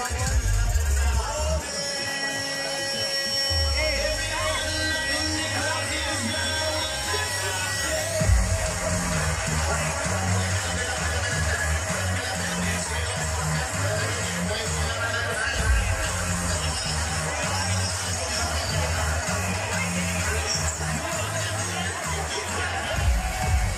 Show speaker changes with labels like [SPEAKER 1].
[SPEAKER 1] Johnny.